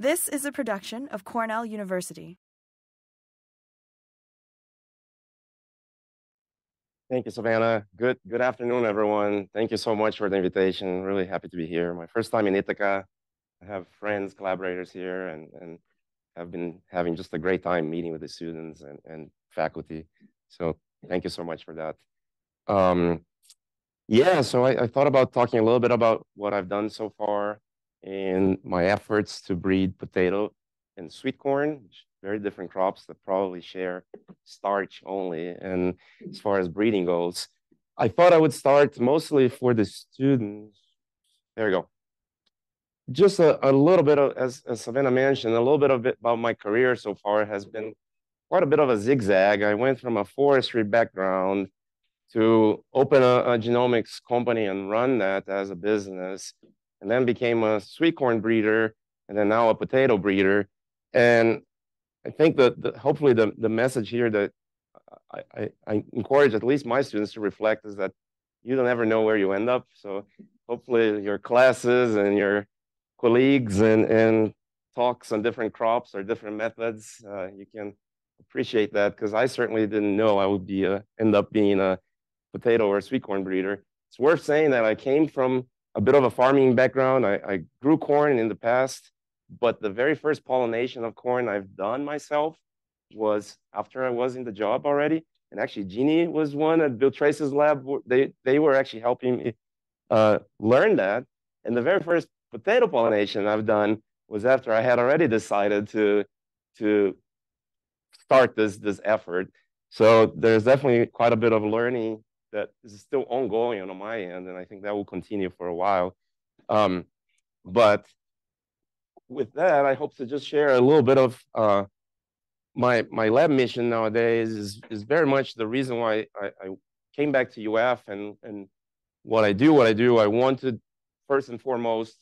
This is a production of Cornell University. Thank you, Savannah. Good good afternoon, everyone. Thank you so much for the invitation. Really happy to be here. My first time in Ithaca. I have friends, collaborators here, and, and have been having just a great time meeting with the students and, and faculty. So thank you so much for that. Um, yeah, so I, I thought about talking a little bit about what I've done so far in my efforts to breed potato and sweet corn, very different crops that probably share starch only. And as far as breeding goes, I thought I would start mostly for the students. There we go. Just a, a little bit of, as, as Savannah mentioned, a little bit of it about my career so far has been quite a bit of a zigzag. I went from a forestry background to open a, a genomics company and run that as a business, and then became a sweet corn breeder, and then now a potato breeder. And I think that the, hopefully the, the message here that I, I, I, encourage at least my students to reflect is that you don't ever know where you end up. So hopefully your classes and your colleagues and, and talks on different crops or different methods, uh, you can appreciate that because I certainly didn't know I would be a, end up being a potato or a sweet corn breeder. It's worth saying that I came from a bit of a farming background. I, I grew corn in the past but the very first pollination of corn I've done myself was after I was in the job already. And actually, Jeannie was one at Bill Tracy's lab. They, they were actually helping me uh, learn that. And the very first potato pollination I've done was after I had already decided to, to start this, this effort. So there's definitely quite a bit of learning that is still ongoing on my end, and I think that will continue for a while. Um, but with that, I hope to just share a little bit of uh, my my lab mission nowadays is is very much the reason why I, I, came back to UF and and what I do, what I do. I want to first and foremost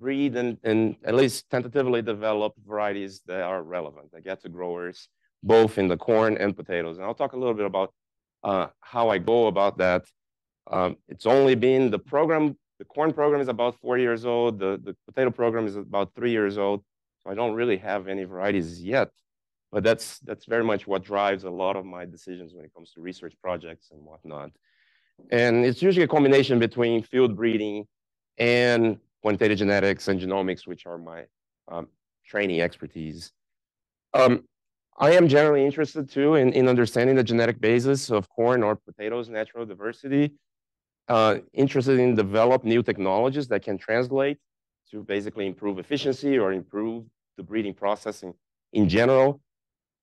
breed and and at least tentatively develop varieties that are relevant that get to growers both in the corn and potatoes. And I'll talk a little bit about uh, how I go about that. Um, it's only been the program the corn program is about four years old. The, the potato program is about three years old. So I don't really have any varieties yet, but that's, that's very much what drives a lot of my decisions when it comes to research projects and whatnot. And it's usually a combination between field breeding and quantitative genetics and genomics, which are my um, training expertise. Um, I am generally interested too in, in understanding the genetic basis of corn or potatoes natural diversity uh, interested in develop new technologies that can translate to basically improve efficiency or improve the breeding processing in general.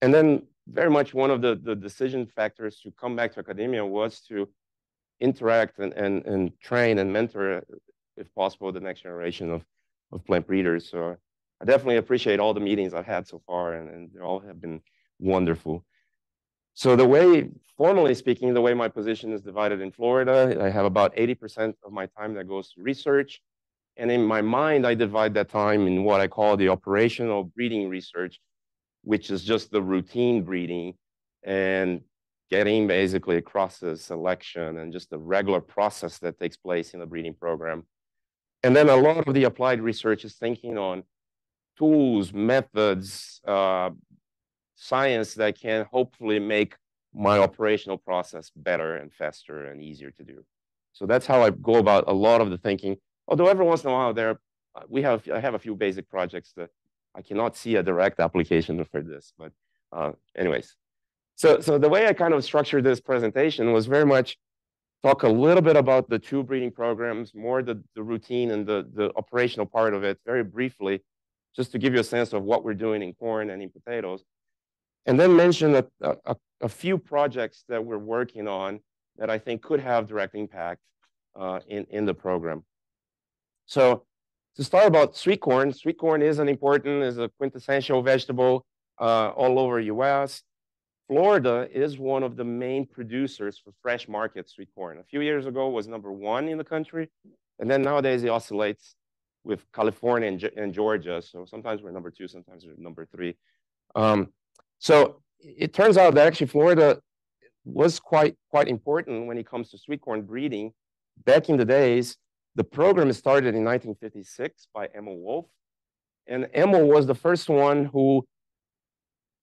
And then very much one of the, the decision factors to come back to academia was to interact and, and, and train and mentor, if possible, the next generation of, of plant breeders. So I definitely appreciate all the meetings I've had so far, and, and they all have been wonderful. So the way, formally speaking, the way my position is divided in Florida, I have about 80% of my time that goes to research. And in my mind, I divide that time in what I call the operational breeding research, which is just the routine breeding and getting basically across the selection and just the regular process that takes place in the breeding program. And then a lot of the applied research is thinking on tools, methods, uh, science that can hopefully make my operational process better and faster and easier to do. So that's how I go about a lot of the thinking. Although every once in a while there, uh, we have I have a few basic projects that I cannot see a direct application for this. But uh, anyways, so so the way I kind of structured this presentation was very much talk a little bit about the two breeding programs, more the, the routine and the, the operational part of it very briefly, just to give you a sense of what we're doing in corn and in potatoes and then mention a, a, a, few projects that we're working on that I think could have direct impact uh, in, in the program. So to start about sweet corn, sweet corn is an important, is a quintessential vegetable uh, all over US. Florida is one of the main producers for fresh market sweet corn. A few years ago was number one in the country. And then nowadays it oscillates with California and, and Georgia. So sometimes we're number two, sometimes we're number three. Um, so it turns out that actually Florida was quite, quite important when it comes to sweet corn breeding. Back in the days, the program started in 1956 by Emil Wolf. And Emil was the first one who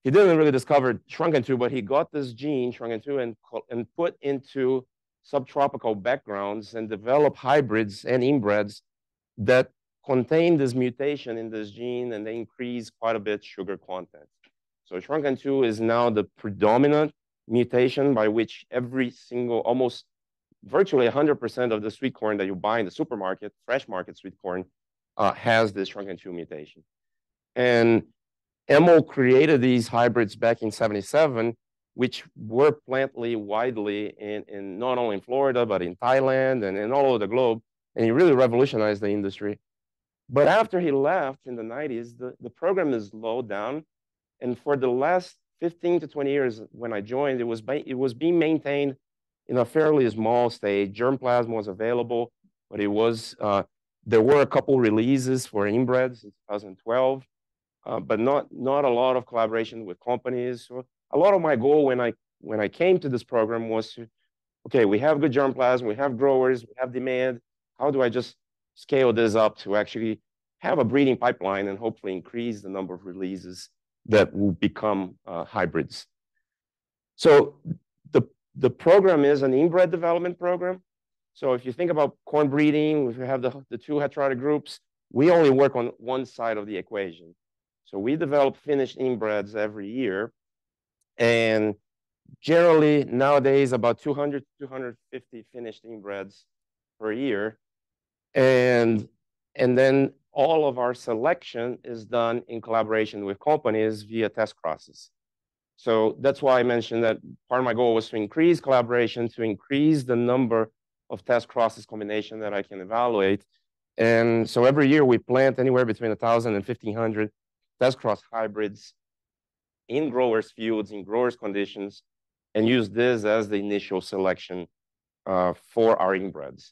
he didn't really discover shrunken-2, but he got this gene, shrunken-2, and, and put into subtropical backgrounds and developed hybrids and inbreds that contain this mutation in this gene and they increase quite a bit sugar content. So shrunken-2 is now the predominant mutation by which every single, almost virtually 100% of the sweet corn that you buy in the supermarket, fresh market sweet corn, uh, has this shrunken-2 mutation. And Emil created these hybrids back in 77, which were planted widely in, in not only in Florida, but in Thailand and, and all over the globe. And he really revolutionized the industry. But after he left in the 90s, the, the program is slowed down. And for the last 15 to 20 years, when I joined, it was, it was being maintained in a fairly small stage. Germplasm was available, but it was, uh, there were a couple releases for inbreds in 2012, uh, but not, not a lot of collaboration with companies. So a lot of my goal when I, when I came to this program was to, okay, we have good germplasm, we have growers, we have demand. How do I just scale this up to actually have a breeding pipeline and hopefully increase the number of releases that will become uh, hybrids. So the, the program is an inbred development program. So if you think about corn breeding, if you have the, the two heterotic groups, we only work on one side of the equation. So we develop finished inbreds every year. And generally nowadays about 200 250 finished inbreds per year and, and then all of our selection is done in collaboration with companies via test crosses. So that's why I mentioned that part of my goal was to increase collaboration, to increase the number of test crosses combination that I can evaluate. And so every year we plant anywhere between 1,000 and 1,500 test cross hybrids in growers' fields, in growers' conditions, and use this as the initial selection uh, for our inbreds.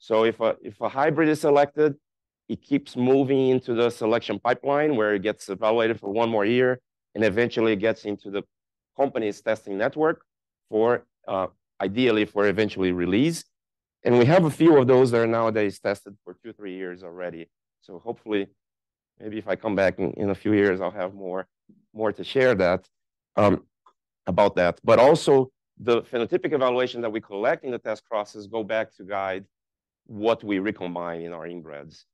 So if a, if a hybrid is selected, it keeps moving into the selection pipeline where it gets evaluated for one more year and eventually it gets into the company's testing network for uh, ideally for eventually release. And we have a few of those that are nowadays tested for two, three years already. So hopefully, maybe if I come back in, in a few years, I'll have more, more to share that um, about that. But also the phenotypic evaluation that we collect in the test crosses go back to guide what we recombine in our inbreds.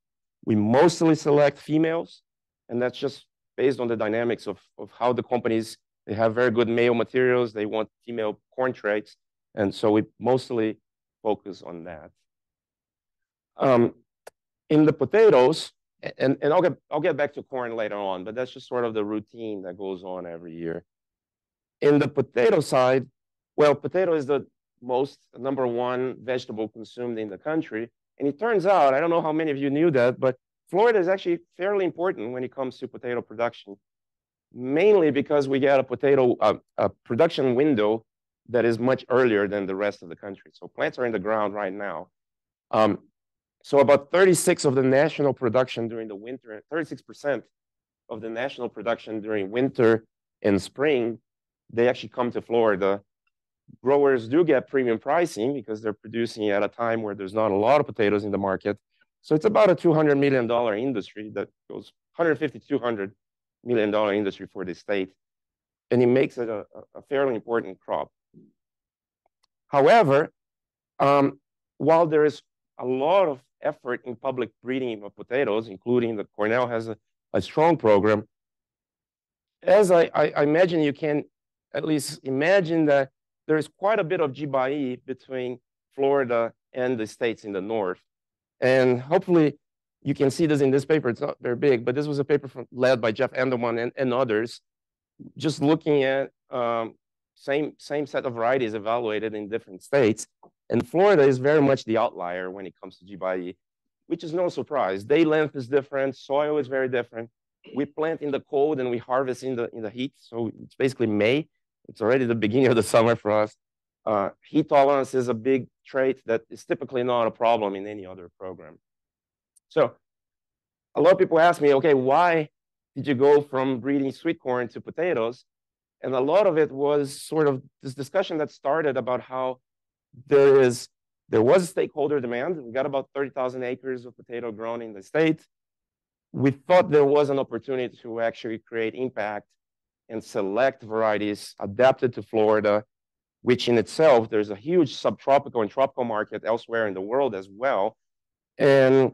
We mostly select females, and that's just based on the dynamics of, of how the companies, they have very good male materials, they want female corn traits, and so we mostly focus on that. Um, in the potatoes, and, and I'll, get, I'll get back to corn later on, but that's just sort of the routine that goes on every year. In the potato side, well, potato is the most number one vegetable consumed in the country. And it turns out, I don't know how many of you knew that, but Florida is actually fairly important when it comes to potato production, mainly because we get a potato uh, a production window that is much earlier than the rest of the country. So plants are in the ground right now. Um, so about 36 of the national production during the winter, 36% of the national production during winter and spring, they actually come to Florida growers do get premium pricing because they're producing at a time where there's not a lot of potatoes in the market. So it's about a $200 million industry that goes 150 to 200 million dollar industry for the state. And it makes it a, a fairly important crop. However, um, while there is a lot of effort in public breeding of potatoes, including the Cornell has a, a strong program, as I, I imagine you can at least imagine that there is quite a bit of GBAI between Florida and the states in the north. And hopefully you can see this in this paper. It's not very big, but this was a paper from, led by Jeff Endelman and, and others, just looking at um, same, same set of varieties evaluated in different states. And Florida is very much the outlier when it comes to GBAI, which is no surprise. Day length is different, soil is very different. We plant in the cold and we harvest in the, in the heat. So it's basically May. It's already the beginning of the summer for us. Uh, heat tolerance is a big trait that is typically not a problem in any other program. So a lot of people ask me, okay, why did you go from breeding sweet corn to potatoes? And a lot of it was sort of this discussion that started about how there is there was stakeholder demand. We got about 30,000 acres of potato grown in the state. we thought there was an opportunity to actually create impact and select varieties adapted to Florida, which in itself, there's a huge subtropical and tropical market elsewhere in the world as well. And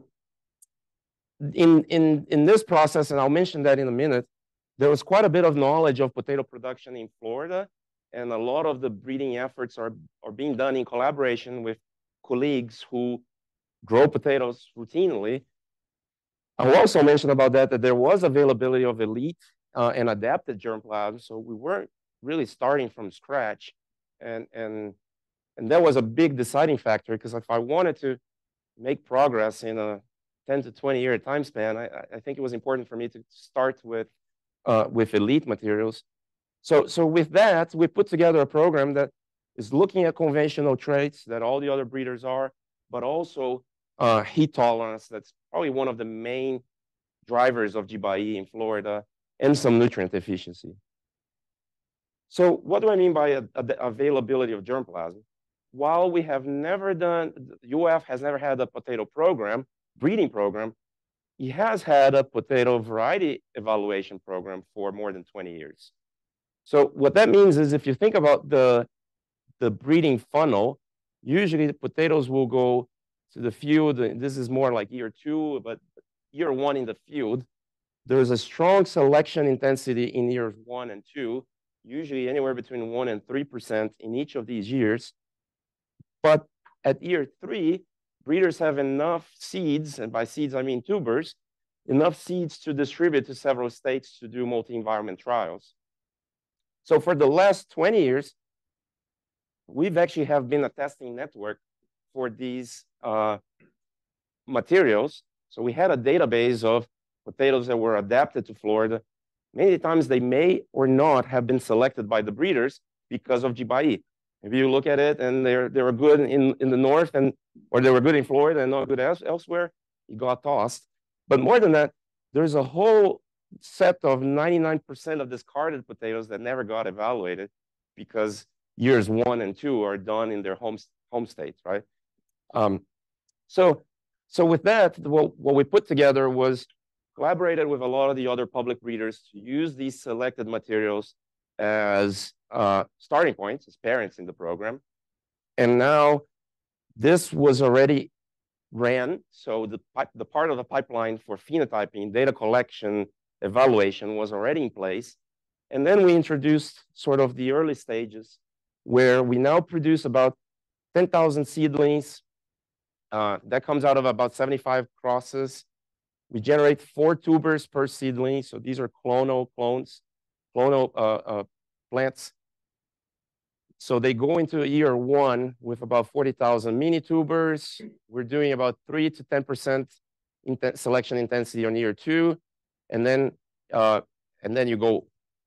in, in, in this process, and I'll mention that in a minute, there was quite a bit of knowledge of potato production in Florida, and a lot of the breeding efforts are, are being done in collaboration with colleagues who grow potatoes routinely. I will also mention about that that there was availability of elite uh, and adapted germplasm, so we weren't really starting from scratch, and and and that was a big deciding factor because if I wanted to make progress in a 10 to 20 year time span, I, I think it was important for me to start with uh, with elite materials. So, so with that, we put together a program that is looking at conventional traits that all the other breeders are, but also uh, heat tolerance. That's probably one of the main drivers of GBAE in Florida and some nutrient efficiency. So what do I mean by a, a, the availability of germplasm? While we have never done, UF has never had a potato program, breeding program, he has had a potato variety evaluation program for more than 20 years. So what that means is if you think about the, the breeding funnel, usually the potatoes will go to the field. This is more like year two, but year one in the field, there's a strong selection intensity in years one and two, usually anywhere between one and 3% in each of these years. But at year three, breeders have enough seeds, and by seeds I mean tubers, enough seeds to distribute to several states to do multi-environment trials. So for the last 20 years, we've actually have been a testing network for these uh, materials. So we had a database of potatoes that were adapted to Florida. Many times they may or not have been selected by the breeders because of GBAE. If you look at it and they're, they were good in, in the north and or they were good in Florida and not good else, elsewhere, it got tossed. But more than that, there's a whole set of 99% of discarded potatoes that never got evaluated because years one and two are done in their home, home states, right? Um, so, so with that, what, what we put together was collaborated with a lot of the other public breeders to use these selected materials as uh, starting points, as parents in the program. And now this was already ran. So the, the part of the pipeline for phenotyping, data collection, evaluation was already in place. And then we introduced sort of the early stages where we now produce about 10,000 seedlings. Uh, that comes out of about 75 crosses. We generate four tubers per seedling. So these are clonal clones, clonal uh, uh, plants. So they go into year one with about 40,000 mini tubers. We're doing about three to 10% selection intensity on year two. And then, uh, and then you go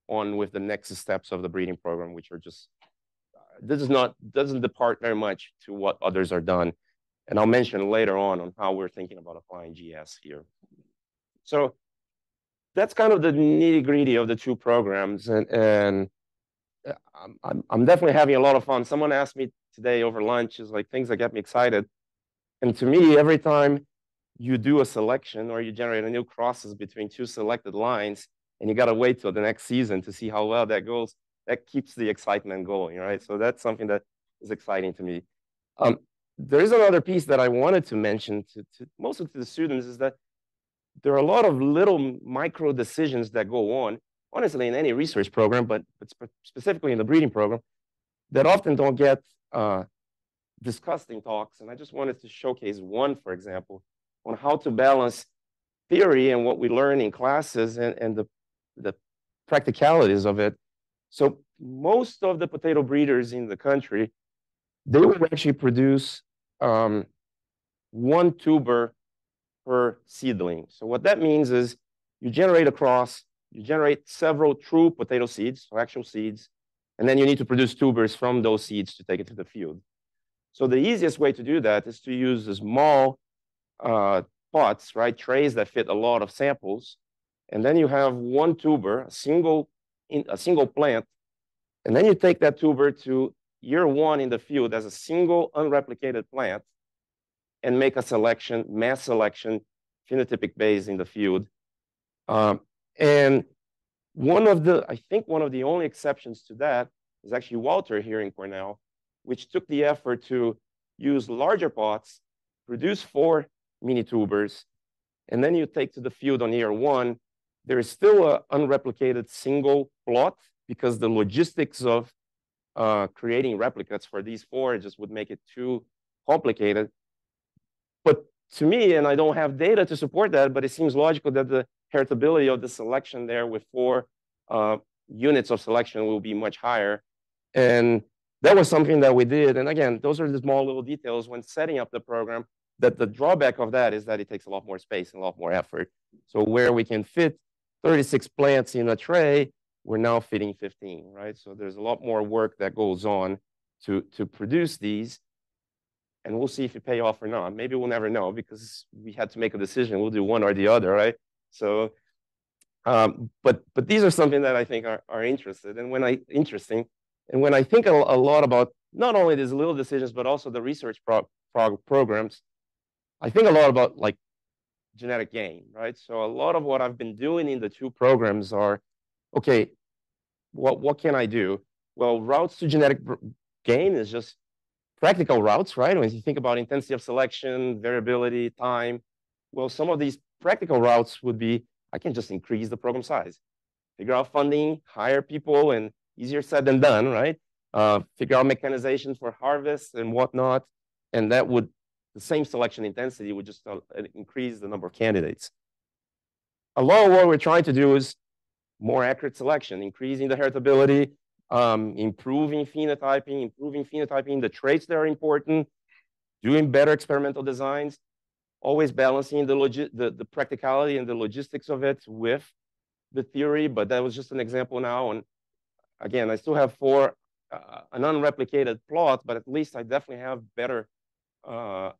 on with the next steps of the breeding program, which are just, uh, this is not, doesn't depart very much to what others are done. And I'll mention later on on how we're thinking about applying GS here. So that's kind of the nitty gritty of the two programs. And, and I'm, I'm definitely having a lot of fun. Someone asked me today over lunch is like things that get me excited. And to me, every time you do a selection or you generate a new crosses between two selected lines, and you got to wait till the next season to see how well that goes, that keeps the excitement going, right? So that's something that is exciting to me. Um, there is another piece that I wanted to mention to, to mostly to the students is that there are a lot of little micro decisions that go on honestly in any research program, but, but spe specifically in the breeding program, that often don't get uh, talks. And I just wanted to showcase one, for example, on how to balance theory and what we learn in classes and, and the, the practicalities of it. So most of the potato breeders in the country, they will actually produce um, one tuber per seedling. So what that means is you generate a cross, you generate several true potato seeds, or actual seeds, and then you need to produce tubers from those seeds to take it to the field. So the easiest way to do that is to use small uh, pots, right, trays that fit a lot of samples, and then you have one tuber, a single, in, a single plant, and then you take that tuber to year one in the field as a single unreplicated plant and make a selection, mass selection, phenotypic base in the field. Um, and one of the, I think one of the only exceptions to that is actually Walter here in Cornell, which took the effort to use larger pots, produce four mini tubers, and then you take to the field on year one, there is still an unreplicated single plot because the logistics of uh, creating replicates for these four just would make it too complicated. But to me, and I don't have data to support that, but it seems logical that the heritability of the selection there with four uh, units of selection will be much higher. And that was something that we did. And again, those are the small little details when setting up the program that the drawback of that is that it takes a lot more space and a lot more effort. So where we can fit 36 plants in a tray, we're now fitting 15, right? So there's a lot more work that goes on to, to produce these. And we'll see if it pay off or not. Maybe we'll never know because we had to make a decision. We'll do one or the other, right? So, um, but but these are something that I think are, are interested. And when I interesting, and when I think a, a lot about not only these little decisions, but also the research pro, pro, programs, I think a lot about like genetic gain, right? So a lot of what I've been doing in the two programs are, okay, what, what can I do? Well, routes to genetic gain is just practical routes, right? When you think about intensity of selection, variability, time, well, some of these practical routes would be, I can just increase the program size, figure out funding, hire people, and easier said than done, right? Uh, figure out mechanization for harvest and whatnot, and that would the same selection intensity would just uh, increase the number of candidates. A lot of what we're trying to do is more accurate selection, increasing the heritability, um, improving phenotyping, improving phenotyping, the traits that are important, doing better experimental designs, always balancing the, the, the practicality and the logistics of it with the theory, but that was just an example now. And again, I still have four, uh, an unreplicated plot, but at least I definitely have better uh,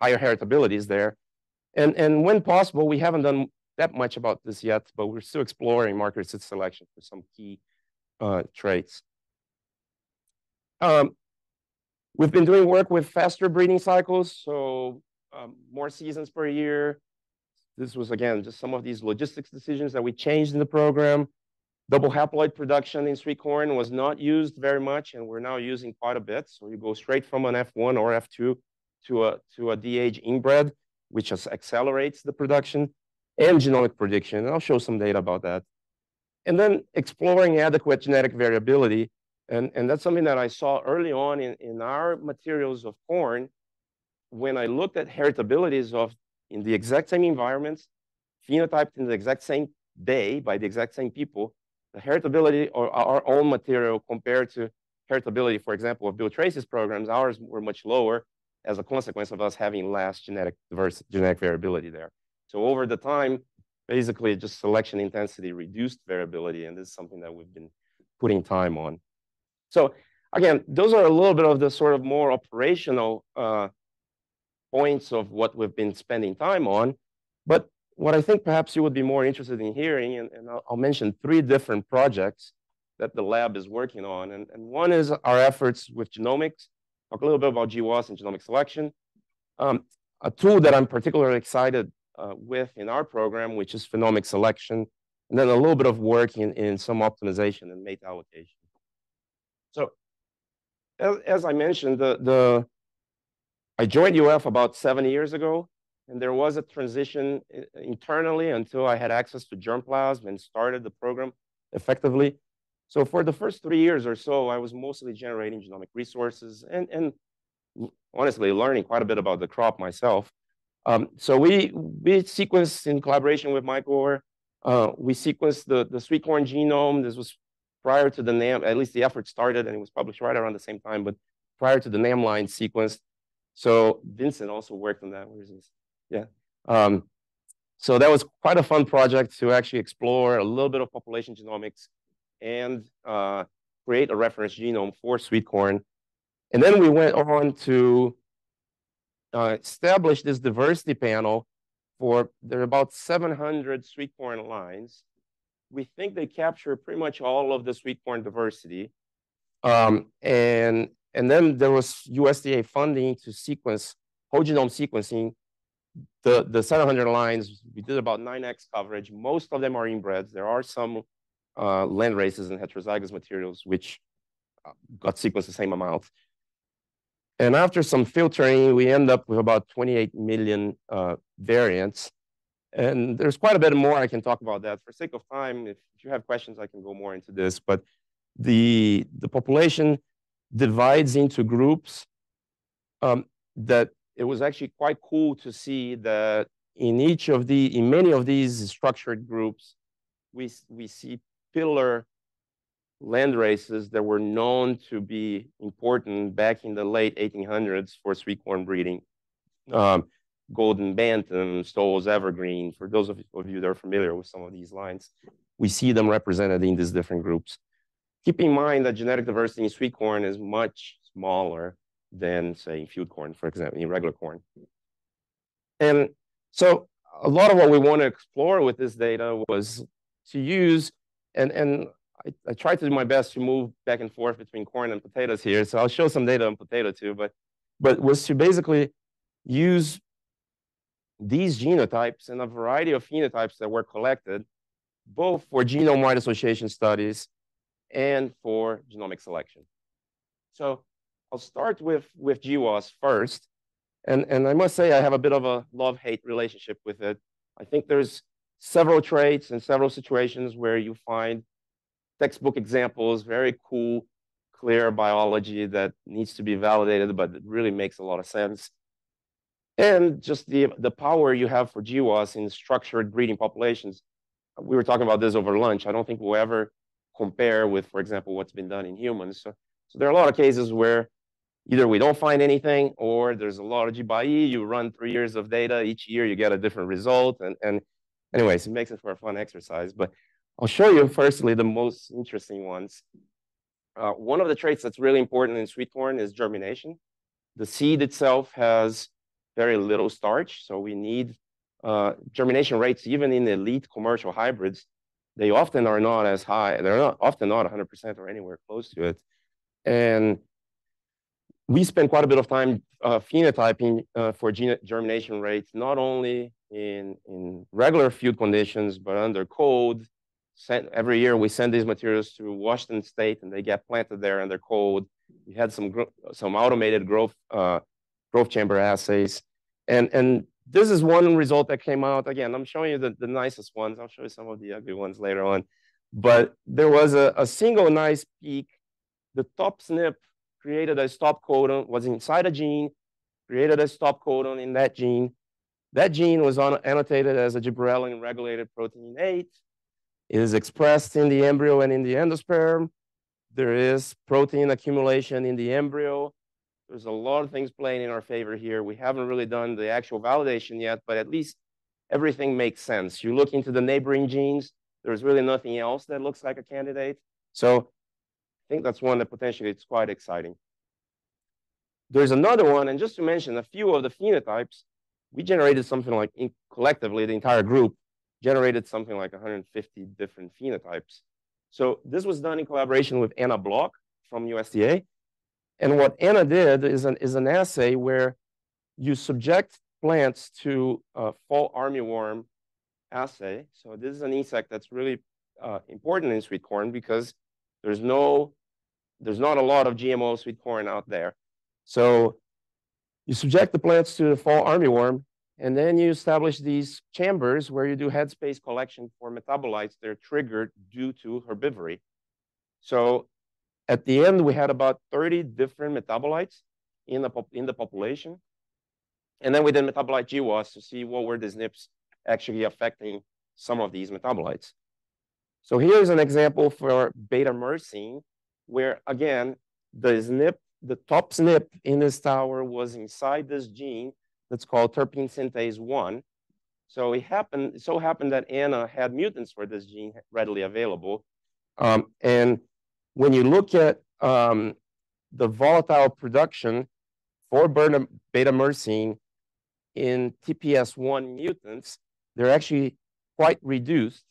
higher heritabilities there. And, and when possible, we haven't done that much about this yet, but we're still exploring marker assisted selection for some key uh, traits. Um, we've been doing work with faster breeding cycles, so um, more seasons per year. This was, again, just some of these logistics decisions that we changed in the program. Double haploid production in sweet corn was not used very much, and we're now using quite a bit. So you go straight from an F1 or F2 to a, to a DH inbred, which just accelerates the production, and genomic prediction. And I'll show some data about that. And then exploring adequate genetic variability. And, and that's something that I saw early on in, in our materials of corn when I looked at heritabilities of in the exact same environments, phenotyped in the exact same day by the exact same people, the heritability or our own material compared to heritability, for example, of Bill Tracy's programs, ours were much lower as a consequence of us having less genetic diverse genetic variability there. So over the time, basically just selection intensity reduced variability, and this is something that we've been putting time on. So again, those are a little bit of the sort of more operational uh, points of what we've been spending time on. But what I think perhaps you would be more interested in hearing, and, and I'll, I'll, mention three different projects that the lab is working on. And, and one is our efforts with genomics, talk a little bit about GWAS and genomic selection. Um, a tool that I'm particularly excited uh, with in our program, which is phenomic selection, and then a little bit of work in, in some optimization and mate allocation. So as, as I mentioned, the, the I joined UF about seven years ago, and there was a transition internally until I had access to germplasm and started the program effectively. So for the first three years or so, I was mostly generating genomic resources and, and honestly learning quite a bit about the crop myself. Um, so we, we sequenced in collaboration with Michael, uh, we sequenced the, the sweet corn genome. This was prior to the NAM, at least the effort started and it was published right around the same time, but prior to the NAM line sequenced. So Vincent also worked on that. Where is this? Yeah. Um, so that was quite a fun project to actually explore a little bit of population genomics and uh, create a reference genome for sweet corn. And then we went on to uh, establish this diversity panel for, there are about 700 sweet corn lines. We think they capture pretty much all of the sweet corn diversity. Um, and, and then there was USDA funding to sequence whole genome sequencing the, the 700 lines, we did about 9x coverage. Most of them are inbreds. There are some uh, land races and heterozygous materials which uh, got sequenced the same amount. And after some filtering, we end up with about 28 million uh, variants. And there's quite a bit more I can talk about that. For sake of time, if, you have questions, I can go more into this. But the, the population divides into groups um, that it was actually quite cool to see that in each of the, in many of these structured groups, we, we see pillar land races that were known to be important back in the late 1800s for sweet corn breeding. Um, Golden Bantam, Stowell's Evergreen, for those of of you that are familiar with some of these lines, we see them represented in these different groups. Keep in mind that genetic diversity in sweet corn is much smaller than, say, field corn, for example, in regular corn. And so a lot of what we want to explore with this data was to use, and, and I, I tried to do my best to move back and forth between corn and potatoes here. So I'll show some data on potato too, but, but was to basically use these genotypes and a variety of phenotypes that were collected, both for genome-wide association studies and for genomic selection. So I'll start with, with GWAS first. And, and I must say I have a bit of a love-hate relationship with it. I think there's several traits and several situations where you find textbook examples, very cool, clear biology that needs to be validated, but it really makes a lot of sense. And just the, the power you have for GWAS in structured breeding populations. We were talking about this over lunch. I don't think we'll ever compare with, for example, what's been done in humans. So, so there are a lot of cases where either we don't find anything or there's a lot of G E. You run three years of data. Each year you get a different result. And, and anyways, it makes it for a fun exercise. But I'll show you firstly the most interesting ones. Uh, one of the traits that's really important in sweet corn is germination. The seed itself has very little starch, so we need uh, germination rates, even in elite commercial hybrids, they often are not as high. They're not often not 100% or anywhere close to it. And we spend quite a bit of time uh, phenotyping uh, for germination rates, not only in, in regular field conditions, but under code, sent, every year we send these materials to Washington State and they get planted there under cold. We had some some automated growth uh, growth chamber assays, and and this is one result that came out. Again, I'm showing you the, the nicest ones. I'll show you some of the ugly ones later on. But there was a, a single nice peak. The top SNP created a stop codon, was inside a gene, created a stop codon in that gene. That gene was annotated as a gibberellin regulated protein 8. It is expressed in the embryo and in the endosperm. There is protein accumulation in the embryo. There's a lot of things playing in our favor here. We haven't really done the actual validation yet, but at least everything makes sense. You look into the neighboring genes, there's really nothing else that looks like a candidate. So I think that's one that potentially it's quite exciting. There's another one, and just to mention a few of the phenotypes, we generated something like collectively, the entire group, generated something like 150 different phenotypes. So this was done in collaboration with Anna Block from USDA. And what Anna did is an, is an assay where you subject plants to a fall armyworm assay. So this is an insect that's really uh, important in sweet corn because there's no, there's not a lot of GMO sweet corn out there. So you subject the plants to the fall armyworm and then you establish these chambers where you do headspace collection for metabolites that are triggered due to herbivory. So at the end, we had about 30 different metabolites in the, in the population. And then we did metabolite GWAS to see what were the SNPs actually affecting some of these metabolites. So here's an example for beta myrcene, where again, the SNP, the top SNP in this tower was inside this gene that's called terpene synthase 1. So it happened, so happened that Anna had mutants for this gene readily available. Um, and when you look at um, the volatile production for beta myrcene in TPS1 mutants, they're actually quite reduced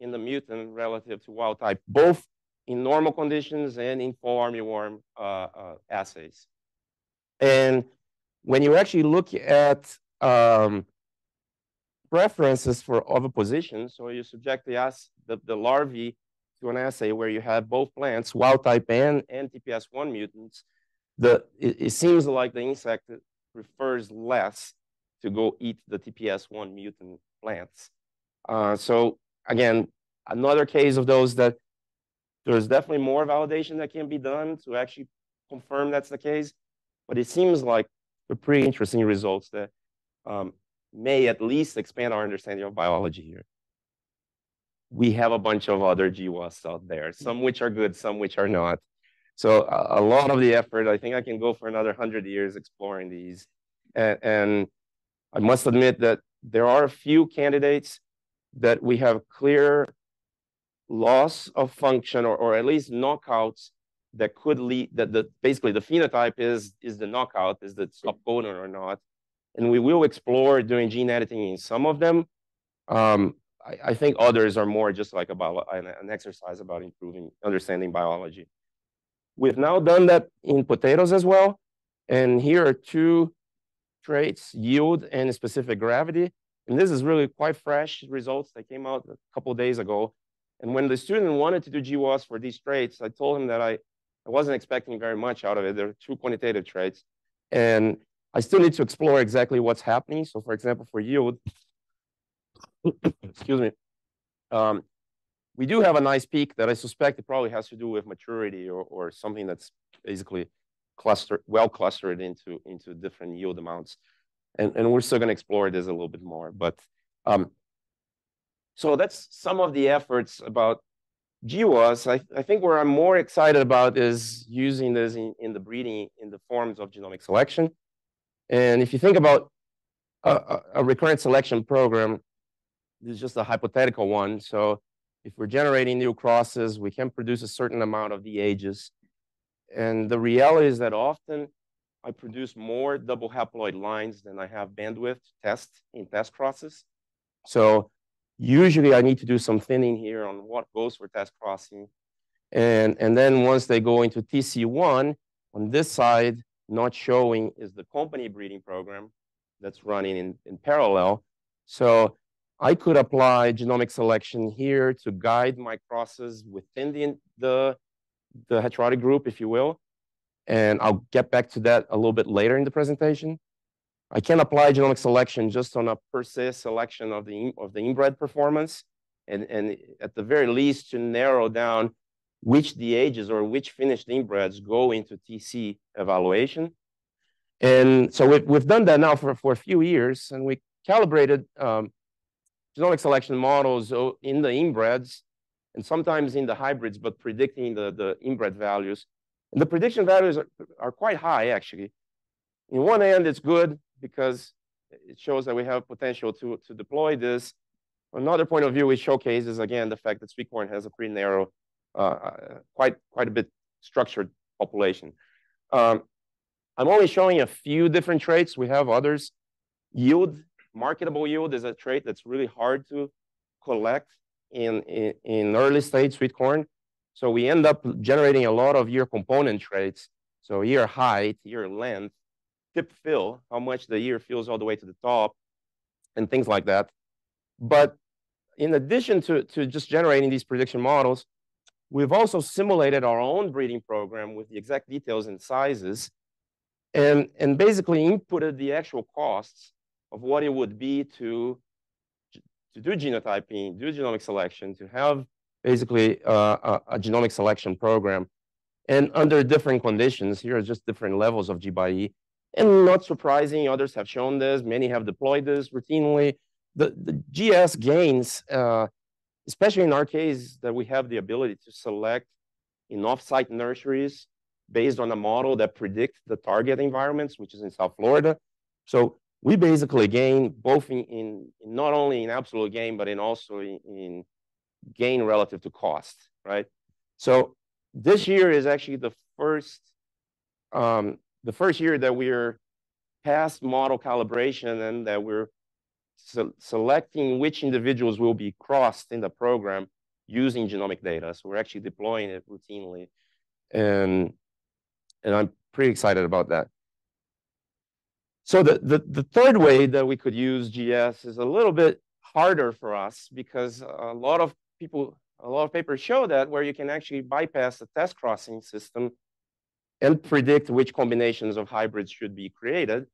in the mutant relative to wild type, both in normal conditions and in fall armyworm uh, uh, assays. And when you actually look at um, preferences for other positions, So you subject the, the, the larvae to an assay where you have both plants, wild type and, and TPS1 mutants. The, it, it seems like the insect prefers less to go eat the TPS1 mutant plants. Uh, so again, another case of those that there's definitely more validation that can be done to actually confirm that's the case, but it seems like pretty interesting results that um, may at least expand our understanding of biology here. We have a bunch of other GWAS out there, some which are good, some which are not. So a, a lot of the effort, I think I can go for another 100 years exploring these. And, and I must admit that there are a few candidates that we have clear loss of function or, or at least knockouts that could lead that the basically the phenotype is is the knockout is the stop codon or not. And we will explore doing gene editing in some of them. Um, I, I, think others are more just like about an, an exercise about improving understanding biology. We've now done that in potatoes as well. And here are two traits yield and specific gravity. And this is really quite fresh results that came out a couple days ago. And when the student wanted to do GWAS for these traits, I told him that I, I wasn't expecting very much out of it. There are two quantitative traits. And I still need to explore exactly what's happening. So for example, for yield, excuse me, um, we do have a nice peak that I suspect it probably has to do with maturity or, or something that's basically clustered, well clustered into, into different yield amounts. And, and we're still going to explore this a little bit more. But um, so that's some of the efforts about GWAS. I, I think where I'm more excited about is using this in, in the breeding in the forms of genomic selection. And if you think about a, a recurrent selection program, this is just a hypothetical one. So if we're generating new crosses, we can produce a certain amount of DHs. And the reality is that often I produce more double haploid lines than I have bandwidth test in test crosses. So Usually I need to do some thinning here on what goes for test crossing. And, and then once they go into TC1, on this side, not showing is the company breeding program that's running in, in parallel. So I could apply genomic selection here to guide my crosses within the, the, the heterotic group, if you will. And I'll get back to that a little bit later in the presentation. I can apply genomic selection just on a per se selection of the, of the inbred performance, and, and at the very least to narrow down which DHs or which finished inbreds go into TC evaluation. And so we've, we've done that now for, for a few years, and we calibrated um, genomic selection models in the inbreds and sometimes in the hybrids, but predicting the, the inbred values. And the prediction values are, are quite high, actually. In one end, it's good because it shows that we have potential to, to deploy this. Another point of view, it showcases, again, the fact that sweet corn has a pretty narrow, uh, uh, quite, quite a bit structured population. Um, I'm only showing a few different traits. We have others. Yield, marketable yield is a trait that's really hard to collect in, in, in early stage sweet corn. So we end up generating a lot of year component traits. So year height, year length, tip fill, how much the ear fills all the way to the top, and things like that. But in addition to, to just generating these prediction models, we've also simulated our own breeding program with the exact details and sizes, and, and basically inputted the actual costs of what it would be to, to do genotyping, do genomic selection, to have basically uh, a, a, genomic selection program. And under different conditions, here are just different levels of G by E. And not surprising, others have shown this. Many have deployed this routinely. The, the GS gains, uh, especially in our case, that we have the ability to select in off-site nurseries based on a model that predicts the target environments, which is in South Florida. So we basically gain both in, in, not only in absolute gain, but in also in, in gain relative to cost, right? So this year is actually the first um, the first year that we're past model calibration and that we're se selecting which individuals will be crossed in the program using genomic data. So we're actually deploying it routinely. And, and I'm pretty excited about that. So the, the, the third way that we could use GS is a little bit harder for us because a lot of people, a lot of papers show that where you can actually bypass the test crossing system and predict which combinations of hybrids should be created.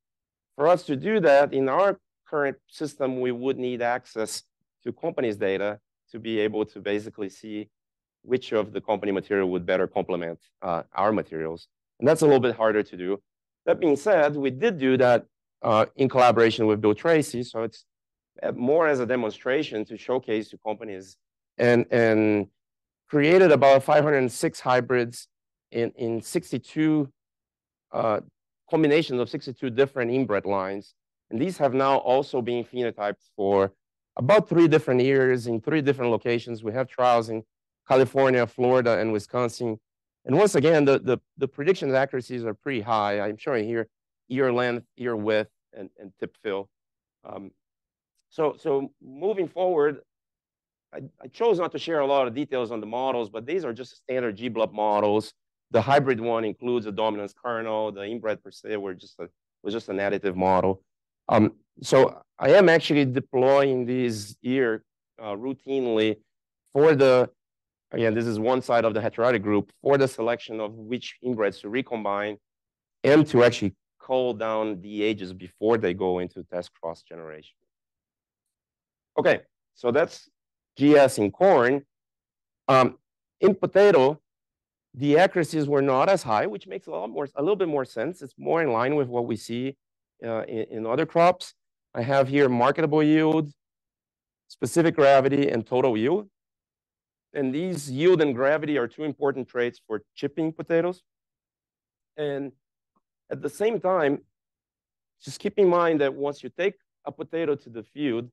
For us to do that, in our current system, we would need access to companies' data to be able to basically see which of the company material would better complement uh, our materials. And that's a little bit harder to do. That being said, we did do that uh, in collaboration with Bill Tracy. So it's uh, more as a demonstration to showcase to companies and, and created about 506 hybrids in, in 62 uh, combinations of 62 different inbred lines. And these have now also been phenotyped for about three different years in three different locations. We have trials in California, Florida, and Wisconsin. And once again, the, the, the prediction accuracies are pretty high. I'm showing here ear length, ear width, and, and tip fill. Um, so, so moving forward, I, I, chose not to share a lot of details on the models, but these are just standard GBLUP models. The hybrid one includes a dominance kernel. The inbred per se were just a, was just an additive model. Um, so I am actually deploying these here uh, routinely for the, again, this is one side of the heterotic group for the selection of which inbreds to recombine and to actually call down DHs before they go into test cross generation. Okay, so that's GS in corn. Um, in potato, the accuracies were not as high, which makes a lot more, a little bit more sense. It's more in line with what we see uh, in, in other crops. I have here marketable yield, specific gravity, and total yield. And these yield and gravity are two important traits for chipping potatoes. And at the same time, just keep in mind that once you take a potato to the field,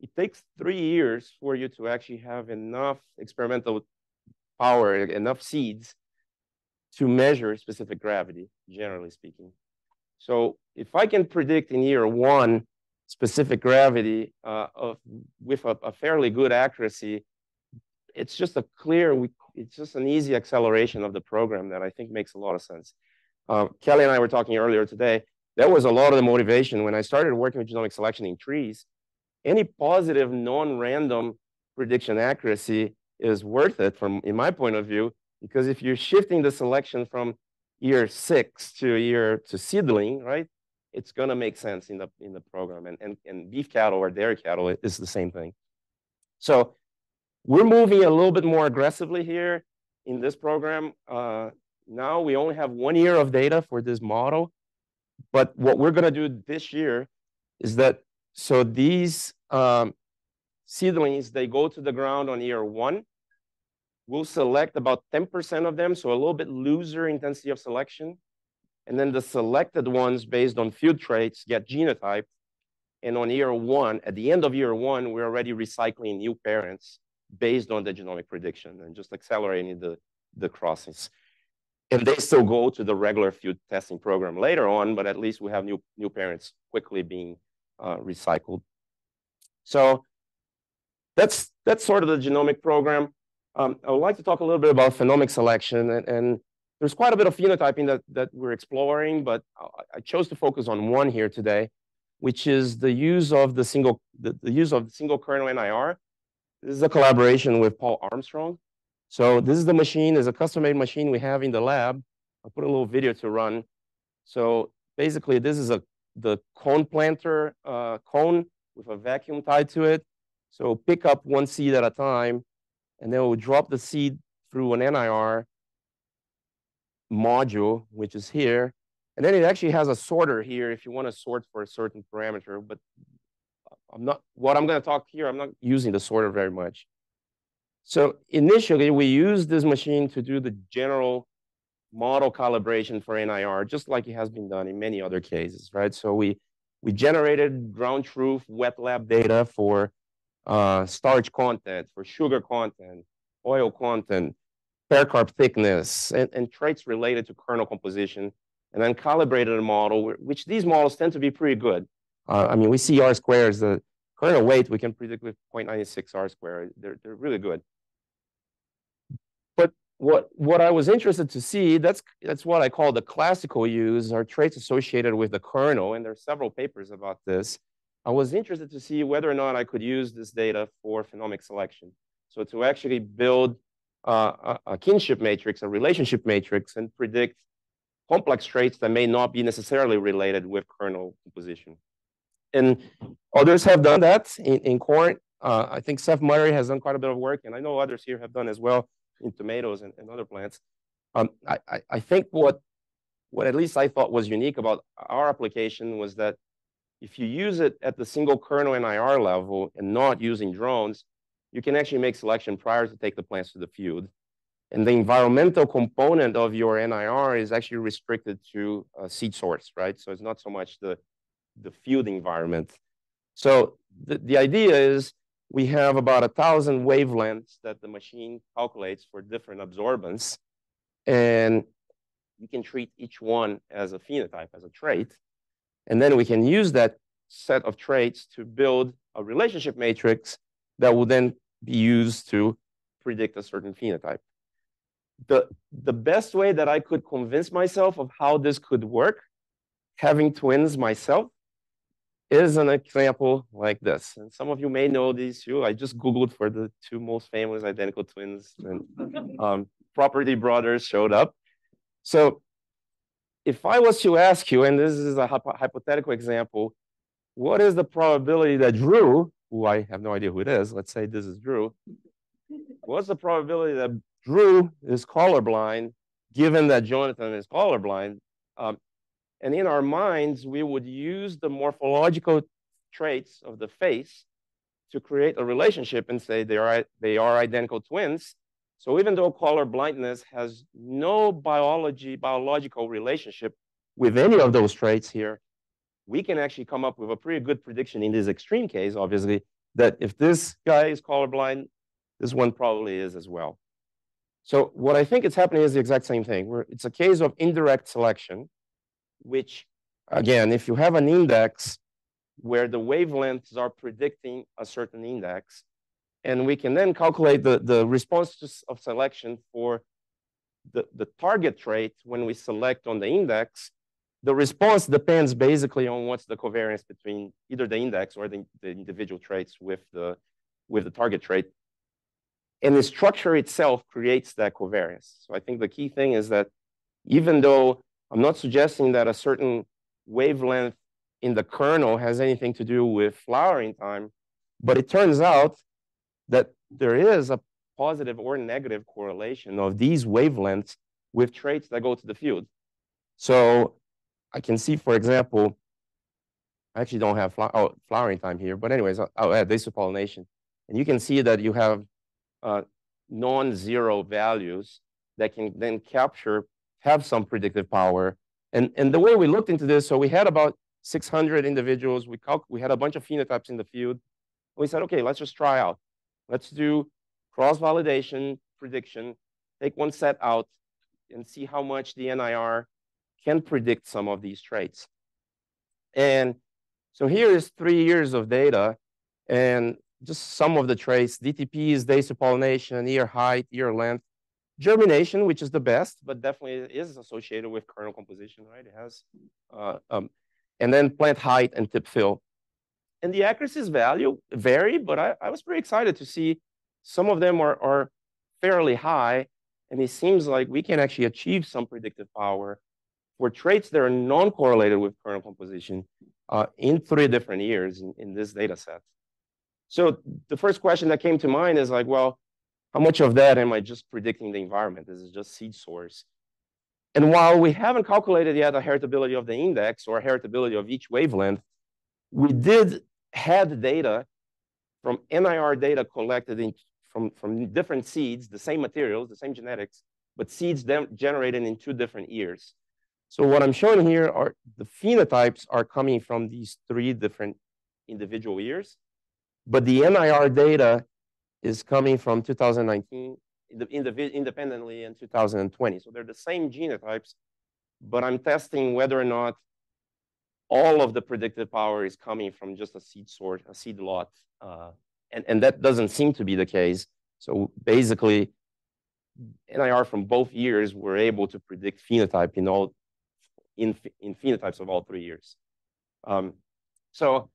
it takes three years for you to actually have enough experimental power, enough seeds to measure specific gravity, generally speaking. So if I can predict in year one specific gravity uh, of, with a, a, fairly good accuracy, it's just a clear, we, it's just an easy acceleration of the program that I think makes a lot of sense. Uh, Kelly and I were talking earlier today. That was a lot of the motivation when I started working with genomic selection in trees. Any positive non-random prediction accuracy is worth it from, in my point of view, because if you're shifting the selection from year six to year to seedling, right? It's gonna make sense in the in the program. And, and, and beef cattle or dairy cattle is the same thing. So we're moving a little bit more aggressively here in this program. Uh, now we only have one year of data for this model. But what we're going to do this year is that so these um, seedlings, they go to the ground on year one. We'll select about 10% of them, so a little bit looser intensity of selection. And then the selected ones based on field traits get genotyped. And on year one, at the end of year one, we're already recycling new parents based on the genomic prediction and just accelerating the, the crossings and they still go to the regular field testing program later on, but at least we have new, new parents quickly being uh, recycled. So that's, that's sort of the genomic program. Um, I would like to talk a little bit about phenomic selection, and, and there's quite a bit of phenotyping that, that we're exploring, but I, chose to focus on one here today, which is the use of the single, the, the use of single kernel NIR. This is a collaboration with Paul Armstrong. So this is the machine, is a custom-made machine we have in the lab. I'll put a little video to run. So basically, this is a the cone planter uh, cone with a vacuum tied to it. So pick up one seed at a time, and then we'll drop the seed through an NIR module, which is here. And then it actually has a sorter here if you want to sort for a certain parameter, but I'm not, what I'm going to talk here, I'm not using the sorter very much. So initially, we use this machine to do the general model calibration for NIR, just like it has been done in many other cases, right? So we, we generated ground truth wet lab data for uh, starch content, for sugar content, oil content, pericarp thickness, and, and traits related to kernel composition, and then calibrated a model, which these models tend to be pretty good. Uh, I mean, we see R squares, the kernel weight, we can predict with 0.96 R squared. They're, they're really good. But what what I was interested to see, that's that's what I call the classical use, are traits associated with the kernel, and there are several papers about this. I was interested to see whether or not I could use this data for phenomic selection. So to actually build uh, a, kinship matrix, a relationship matrix, and predict complex traits that may not be necessarily related with kernel composition. And others have done that in, in corn. Uh, I think Seth Murray has done quite a bit of work, and I know others here have done as well in tomatoes and, and other plants. Um, I, I, I think what, what at least I thought was unique about our application was that if you use it at the single kernel NIR level and not using drones, you can actually make selection prior to take the plants to the field. And the environmental component of your NIR is actually restricted to a seed source, right? So it's not so much the, the field environment. So the, the idea is we have about a thousand wavelengths that the machine calculates for different absorbance. And you can treat each one as a phenotype, as a trait. And then we can use that set of traits to build a relationship matrix that will then be used to predict a certain phenotype. The, the best way that I could convince myself of how this could work, having twins myself, is an example like this. And some of you may know these two. I just Googled for the two most famous identical twins, and um, Property Brothers showed up. So if I was to ask you, and this is a hypothetical example, what is the probability that Drew, who I have no idea who it is, let's say this is Drew, what's the probability that Drew is colorblind, given that Jonathan is colorblind? Um, and in our minds, we would use the morphological traits of the face to create a relationship and say they are, they are identical twins. So even though color blindness has no biology, biological relationship with any of those traits here, we can actually come up with a pretty good prediction in this extreme case, obviously, that if this guy is colorblind, this one probably is as well. So what I think is happening is the exact same thing. Where it's a case of indirect selection, which, again, if you have an index where the wavelengths are predicting a certain index, and we can then calculate the, the response of selection for the, the target trait when we select on the index, the response depends basically on what's the covariance between either the index or the, the individual traits with the, with the target trait. And the structure itself creates that covariance. So I think the key thing is that even though I'm not suggesting that a certain wavelength in the kernel has anything to do with flowering time, but it turns out that there is a positive or negative correlation of these wavelengths with traits that go to the field. So I can see, for example, I actually don't have oh, flowering time here, but anyways, I'll, add days of pollination. And you can see that you have uh, non-zero values that can then capture, have some predictive power. And, and the way we looked into this, so we had about 600 individuals. We, we had a bunch of phenotypes in the field. We said, okay, let's just try out. Let's do cross-validation prediction, take one set out and see how much the NIR can predict some of these traits. And so here is three years of data and just some of the traits, DTPs, days to pollination, ear height, ear length, germination, which is the best, but definitely is associated with kernel composition, right? It has, uh, um, and then plant height and tip fill. And the accuracies value vary, but I, I was pretty excited to see some of them are, are fairly high, and it seems like we can actually achieve some predictive power for traits that are non-correlated with kernel composition uh, in three different years in, in this data set. So the first question that came to mind is like, well, how much of that am I just predicting the environment? This is just seed source. And while we haven't calculated yet the heritability of the index or heritability of each wavelength, we did had data from NIR data collected in, from, from different seeds, the same materials, the same genetics, but seeds then generated in two different years. So what I'm showing here are the phenotypes are coming from these three different individual years, but the NIR data is coming from 2019 independently in 2020. So they're the same genotypes, but I'm testing whether or not all of the predictive power is coming from just a seed sort, a seed lot. Uh, and, and that doesn't seem to be the case. So basically, NIR from both years were able to predict phenotype in all in, in phenotypes of all three years. Um, so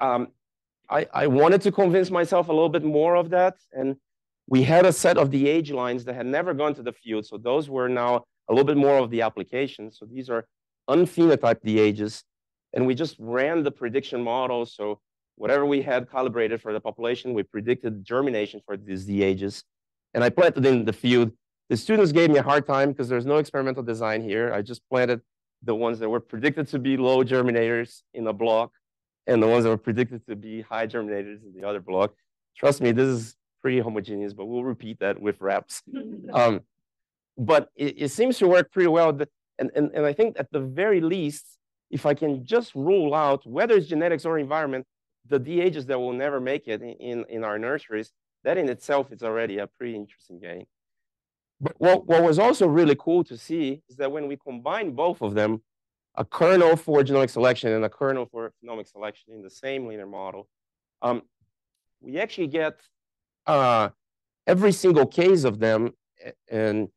um, I, I wanted to convince myself a little bit more of that. And we had a set of DH lines that had never gone to the field. So those were now a little bit more of the application. So these are unphenotyped DHs. And we just ran the prediction model. So whatever we had calibrated for the population, we predicted germination for these DHs. And I planted in the field. The students gave me a hard time because there's no experimental design here. I just planted the ones that were predicted to be low germinators in a block and the ones that were predicted to be high germinators in the other block. Trust me, this is pretty homogeneous, but we'll repeat that with reps. Um, but it, it, seems to work pretty well. And, and, and I think at the very least, if I can just rule out whether it's genetics or environment, the DHs that will never make it in, in, our nurseries, that in itself is already a pretty interesting gain. But what, what was also really cool to see is that when we combine both of them, a kernel for genomic selection and a kernel for phenomic selection in the same linear model, um, we actually get uh, every single case of them. And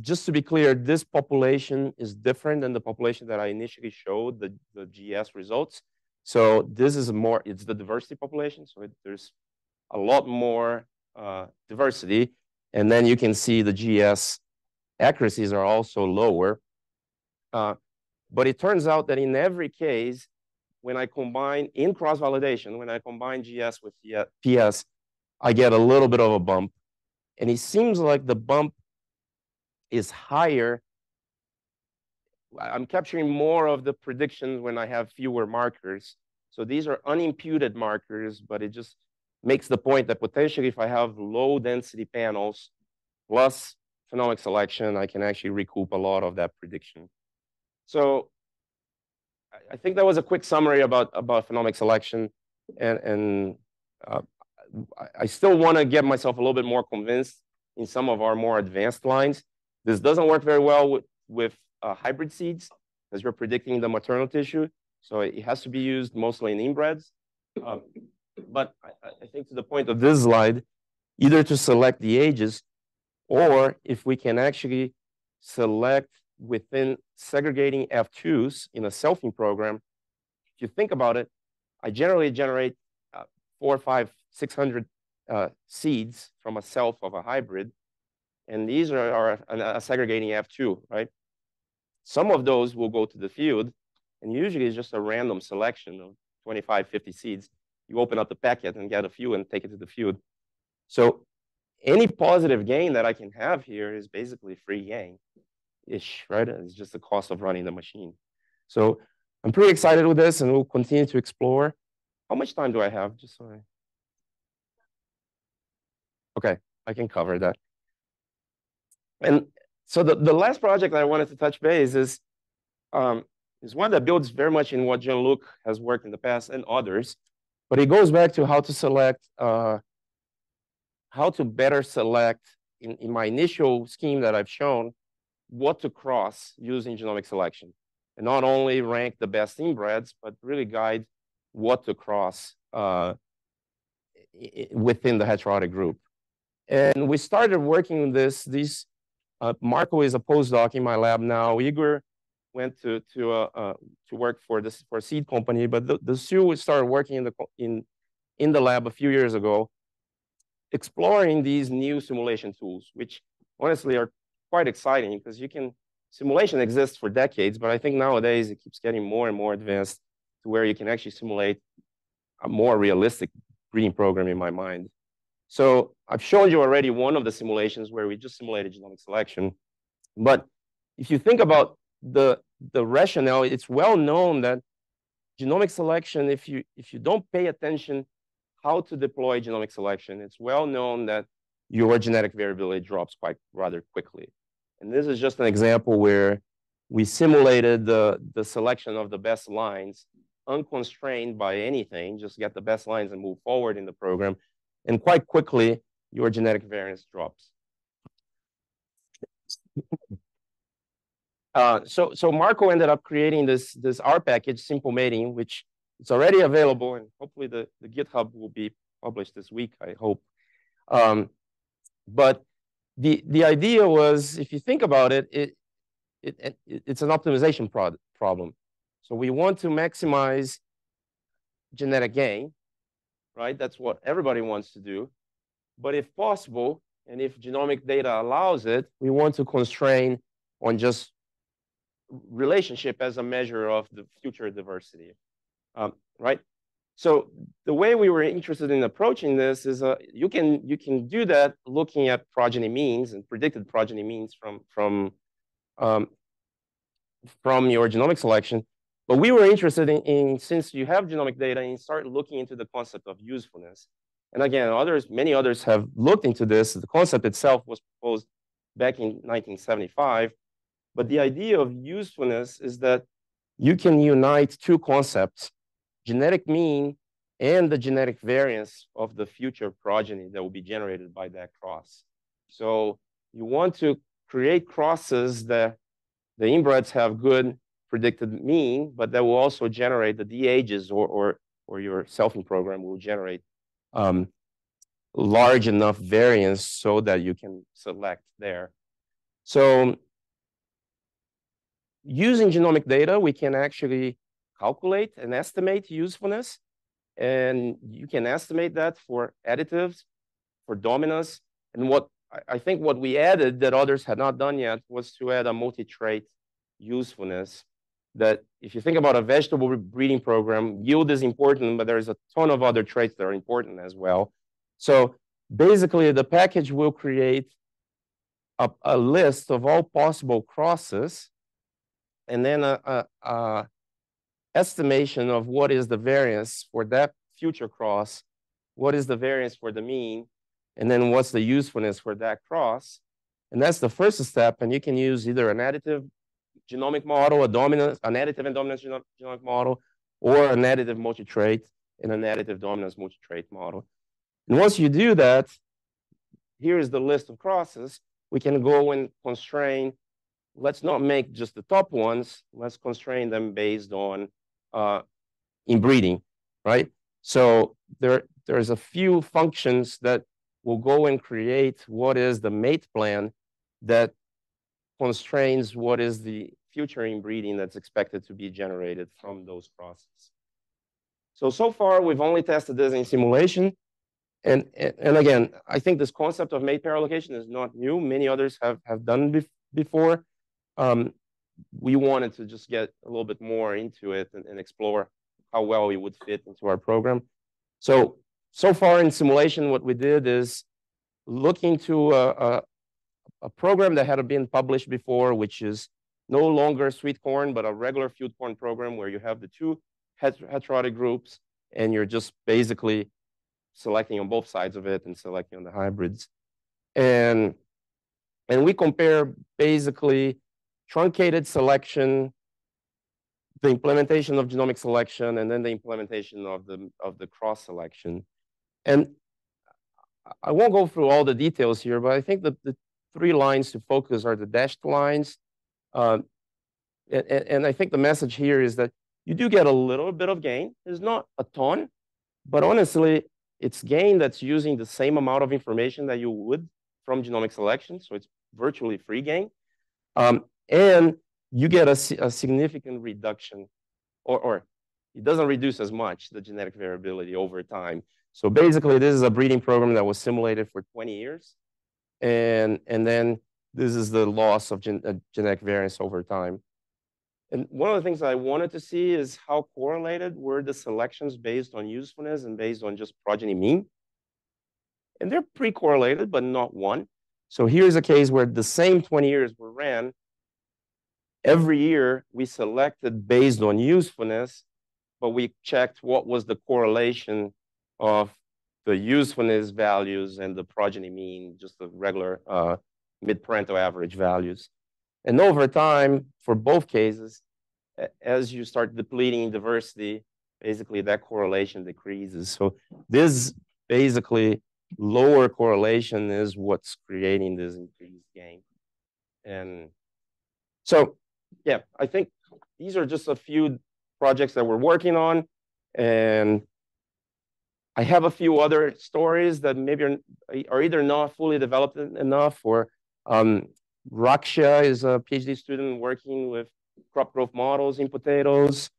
just to be clear, this population is different than the population that I initially showed, the, the GS results. So this is more, it's the diversity population. So it, there's a lot more uh, diversity. And then you can see the GS accuracies are also lower. Uh, but it turns out that in every case, when I combine in cross-validation, when I combine GS with PS, I get a little bit of a bump. And it seems like the bump is higher. I'm capturing more of the predictions when I have fewer markers. So these are unimputed markers, but it just makes the point that potentially if I have low density panels plus phenomic selection, I can actually recoup a lot of that prediction. So I think that was a quick summary about, about phenomic selection. And, and uh, I still want to get myself a little bit more convinced in some of our more advanced lines. This doesn't work very well with, with uh, hybrid seeds as you're predicting the maternal tissue. So it has to be used mostly in inbreds. Um, but I, I think to the point of this slide, either to select DHs or if we can actually select within segregating F2s in a selfing program, if you think about it, I generally generate uh, four, five, 600 uh, seeds from a self of a hybrid. And these are, are a, a segregating F2, right? Some of those will go to the field, and usually it's just a random selection of 25, 50 seeds. You open up the packet and get a few and take it to the field. So any positive gain that I can have here is basically free gain ish, right? It's just the cost of running the machine. So I'm pretty excited with this and we'll continue to explore. How much time do I have? Just so I... Okay, I can cover that. And so the, the last project I wanted to touch base is, um, is one that builds very much in what Jean-Luc has worked in the past and others, but it goes back to how to select, uh, how to better select in, in my initial scheme that I've shown, what to cross using genomic selection. And not only rank the best inbreds, but really guide what to cross uh, within the heterotic group. And we started working on this. These uh, Marco is a postdoc in my lab now. Igor went to to uh, uh, to work for this for a seed company, but the, the Sue started working in the in in the lab a few years ago, exploring these new simulation tools, which honestly are quite exciting because you can, simulation exists for decades, but I think nowadays it keeps getting more and more advanced to where you can actually simulate a more realistic breeding program in my mind. So I've shown you already one of the simulations where we just simulated genomic selection. But if you think about the, the rationale, it's well known that genomic selection, if you, if you don't pay attention how to deploy genomic selection, it's well known that your genetic variability drops quite rather quickly. And this is just an example where we simulated the, the selection of the best lines unconstrained by anything, just get the best lines and move forward in the program. And quite quickly, your genetic variance drops. uh, so, so Marco ended up creating this, this R package, Simple Mating, which is already available, and hopefully the, the GitHub will be published this week, I hope. Um, but the the idea was, if you think about it, it, it, it it's an optimization pro problem. So we want to maximize genetic gain, right? That's what everybody wants to do. But if possible, and if genomic data allows it, we want to constrain on just relationship as a measure of the future diversity, um, right? So the way we were interested in approaching this is uh, you can you can do that looking at progeny means and predicted progeny means from from um, from your genomic selection. But we were interested in, in, since you have genomic data and start looking into the concept of usefulness. And again, others, many others have looked into this. The concept itself was proposed back in 1975. But the idea of usefulness is that you can unite two concepts, genetic mean and the genetic variance of the future progeny that will be generated by that cross. So you want to create crosses that the inbreds have good predicted mean, but that will also generate the DHs or, or, or your selfing program will generate um, large enough variance so that you can select there. So using genomic data, we can actually calculate and estimate usefulness. And you can estimate that for additives, for dominance. And what I think what we added that others had not done yet was to add a multi-trait usefulness that if you think about a vegetable breeding program, yield is important, but there's a ton of other traits that are important as well. So basically, the package will create a, a list of all possible crosses and then a, a, a estimation of what is the variance for that future cross, what is the variance for the mean, and then what's the usefulness for that cross. And that's the first step. And you can use either an additive genomic model, a dominance, an additive and dominance genomic model, or an additive multi-trait and an additive dominance multi-trait model. And once you do that, here is the list of crosses. We can go and constrain. Let's not make just the top ones. Let's constrain them based on uh, inbreeding, right? So there, there's a few functions that will go and create what is the mate plan that constrains what is the future inbreeding that's expected to be generated from those processes. So, so far, we've only tested this in simulation. And, and again, I think this concept of mate pair allocation is not new. Many others have, have done bef before. Um, we wanted to just get a little bit more into it and, and explore how well it would fit into our program. So, so far in simulation, what we did is look into a, a, a program that had been published before, which is no longer sweet corn, but a regular field corn program where you have the two heterotic groups and you're just basically selecting on both sides of it and selecting on the hybrids. And, and we compare basically truncated selection, the implementation of genomic selection, and then the implementation of the, of the cross selection. And I won't go through all the details here, but I think that the three lines to focus are the dashed lines. Uh, and, and I think the message here is that you do get a little bit of gain. It's not a ton, but honestly, it's gain that's using the same amount of information that you would from genomic selection. So it's virtually free gain. Um, and you get a, a significant reduction, or, or it doesn't reduce as much the genetic variability over time. So basically, this is a breeding program that was simulated for 20 years. And, and then this is the loss of gen, uh, genetic variance over time. And one of the things I wanted to see is how correlated were the selections based on usefulness and based on just progeny mean. And they're pre-correlated, but not one. So here's a case where the same 20 years were ran. Every year we selected based on usefulness, but we checked what was the correlation of the usefulness values and the progeny mean, just the regular uh, mid-parental average values. And over time, for both cases, as you start depleting diversity, basically that correlation decreases. So this basically lower correlation is what's creating this increased gain. And so, yeah, I think these are just a few projects that we're working on. And I have a few other stories that maybe are, are either not fully developed enough or um, Raksha is a PhD student working with crop growth models in potatoes.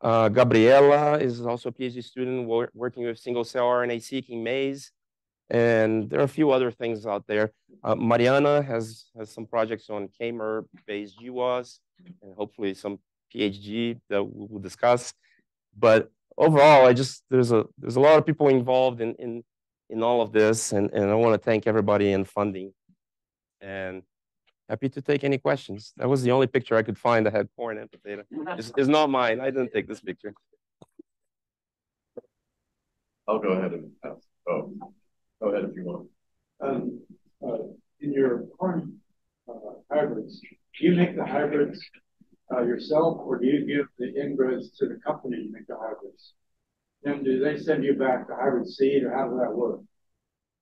Uh, Gabriela is also a PhD student wor working with single cell RNA seq in maize. And there are a few other things out there. Uh, Mariana has, has some projects on k-mer-based GWAS and hopefully some PhD that we'll discuss. But overall, I just, there's a, there's a lot of people involved in, in, in all of this. And, and I want to thank everybody in funding. And happy to take any questions. That was the only picture I could find that had corn and potato. It's, it's not mine. I didn't take this picture. I'll go ahead and pass. Oh. Go ahead if you want. Um, uh, in your corn uh, hybrids, do you make the hybrids uh, yourself, or do you give the inbreds to the company to make the hybrids? And do they send you back the hybrid seed, or how does that work?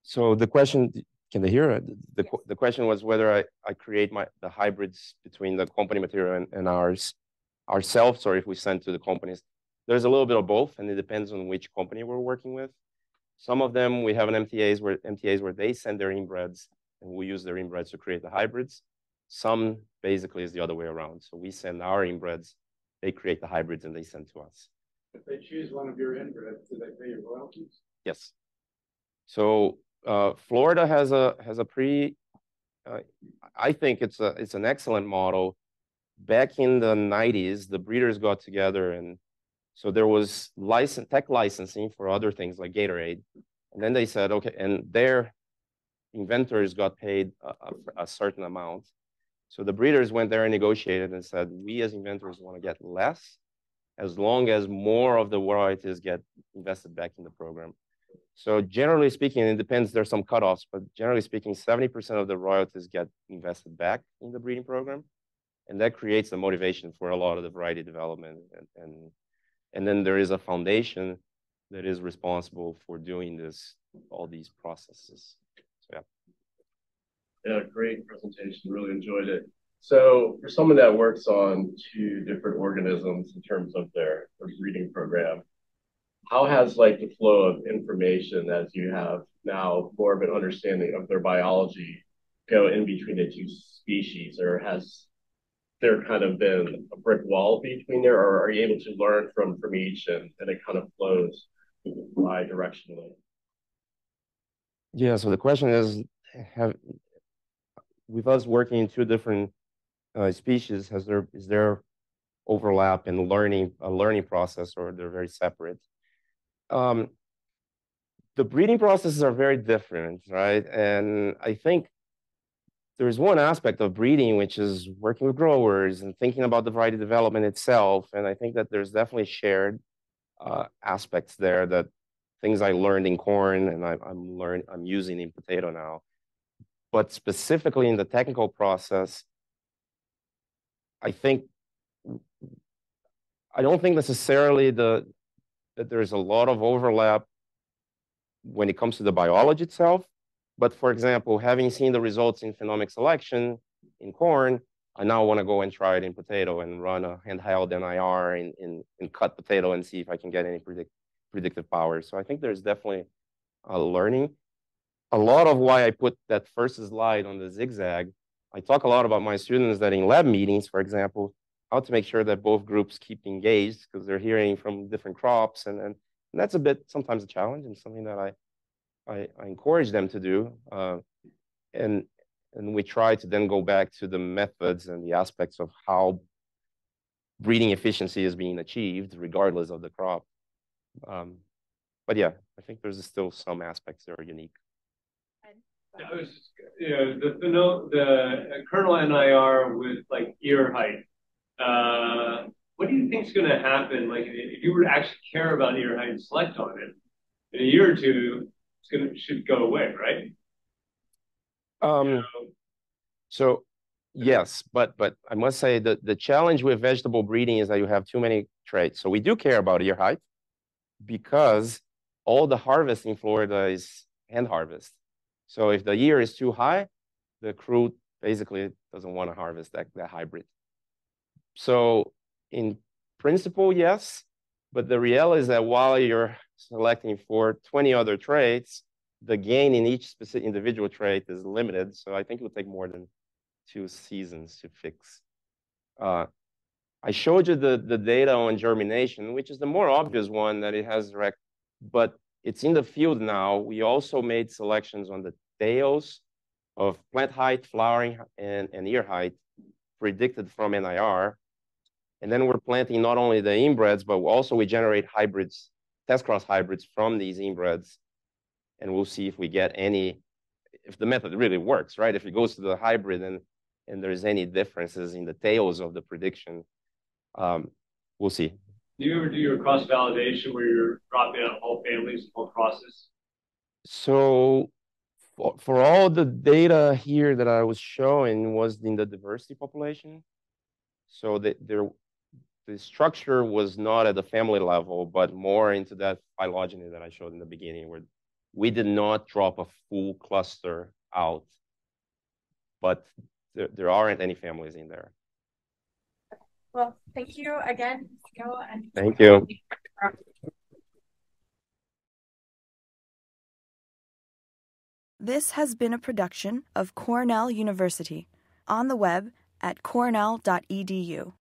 So the question, can they hear it? The, the question was whether I, I create my the hybrids between the company material and, and ours ourselves, or if we send to the companies. There's a little bit of both, and it depends on which company we're working with. Some of them, we have an MTAs where, MTAs where they send their inbreds and we use their inbreds to create the hybrids. Some basically is the other way around. So we send our inbreds, they create the hybrids and they send to us. If they choose one of your inbreds, do they pay you royalties? Yes. So uh, Florida has a has a pretty, uh, I think it's a it's an excellent model. Back in the 90s, the breeders got together and so there was license, tech licensing for other things like Gatorade. And then they said, okay, and their inventors got paid a, a, a certain amount. So the breeders went there and negotiated and said, we as inventors want to get less as long as more of the royalties get invested back in the program. So generally speaking, it depends, there's some cutoffs, but generally speaking, 70% of the royalties get invested back in the breeding program. And that creates the motivation for a lot of the variety development and, and and then there is a foundation that is responsible for doing this, all these processes. Yeah, great presentation. Really enjoyed it. So for someone that works on two different organisms in terms of their, their breeding program, how has like the flow of information as you have now more of an understanding of their biology go in between the two species or has there kind of been a brick wall between there, or are you able to learn from from each and, and it kind of flows bi-directionally? Yeah, so the question is, have with us working in two different uh, species, has there is there overlap in learning a learning process, or they're very separate? Um, the breeding processes are very different, right? And I think there's one aspect of breeding which is working with growers and thinking about the variety development itself and i think that there's definitely shared uh, aspects there that things i learned in corn and I, i'm learn i'm using in potato now but specifically in the technical process i think i don't think necessarily the that there's a lot of overlap when it comes to the biology itself but for example, having seen the results in phenomic selection in corn, I now want to go and try it in potato and run a handheld NIR in, in, in cut potato and see if I can get any predict, predictive power. So I think there's definitely a learning. A lot of why I put that first slide on the zigzag, I talk a lot about my students that in lab meetings, for example, how to make sure that both groups keep engaged because they're hearing from different crops. And, and, and that's a bit sometimes a challenge and something that I, I, I encourage them to do. Uh, and, and we try to then go back to the methods and the aspects of how breeding efficiency is being achieved regardless of the crop. Um, but yeah, I think there's still some aspects that are unique. I was just, you know, the, the, the kernel NIR with like ear height. Uh, what do you think is going to happen? Like, if you were to actually care about ear height and select on it, in a year or two, it's gonna should go away, right? Um, so yes, but but I must say that the challenge with vegetable breeding is that you have too many traits. So we do care about ear height because all the harvest in Florida is hand harvest. So if the year is too high, the crew basically doesn't want to harvest that, that hybrid. So in principle, yes, but the reality is that while you're selecting for 20 other traits, the gain in each specific individual trait is limited. So I think it would take more than two seasons to fix. Uh, I showed you the, the data on germination, which is the more obvious one that it has direct, but it's in the field now. We also made selections on the tails of plant height, flowering, and, and ear height predicted from NIR. And then we're planting not only the inbreds, but also we generate hybrids, test cross hybrids from these inbreds. And we'll see if we get any, if the method really works, right? If it goes to the hybrid and, and there's any differences in the tails of the prediction, um, we'll see. Do you ever do your cross validation where you're dropping out whole families, whole crosses? So for, all the data here that I was showing was in the diversity population. So the, there, the structure was not at the family level, but more into that phylogeny that I showed in the beginning, where we did not drop a full cluster out, but there, there aren't any families in there. Well, thank you again, and thank you. This has been a production of Cornell University on the web at cornell.edu.